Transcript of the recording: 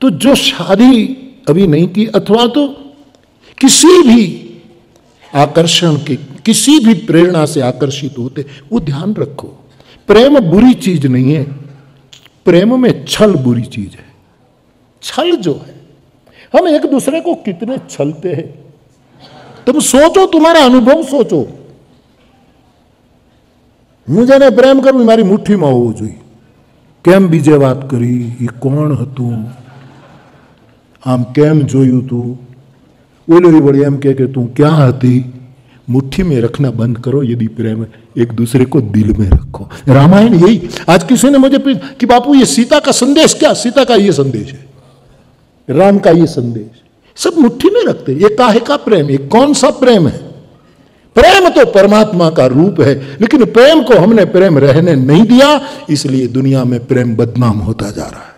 तो जो शादी अभी नहीं की, अथवा तो किसी भी आकर्षण के, किसी भी प्रेरणा से आकर्षित होते, वो ध्यान रखो। प्रेम बुरी चीज़ नहीं है, प्रेम में छल बुरी चीज़ है। छल जो है, हम एक दूसरे को कितने छलते हैं। तुम सोचो, तुम्हारा अनुभव सोचो। मुझे ने प्रेम कर मारी मुठ्ठी में होव बीजे बात करी વાત કરી એ આમ કેમ જોયું તું ઓલો વળી એમ કે તું ક્યાં હતી मुट्ठी में रखना बंद करो यदि प्रेम एक दूसरे को दिल में रखो रामायण यही आज किसी ने मुझे कि बापू ये सीता का संदेश क्या सीता का ये संदेश है राम का ये संदेश सब मुट्ठी में रखते ये काहे का प्रेम ये कौन सा प्रेम है प्रेम तो परमात्मा का रूप है लेकिन प्रेम को हमने प्रेम रहने नहीं दिया इसलिए दुनिया में प्रेम बदनाम होता जा रहा है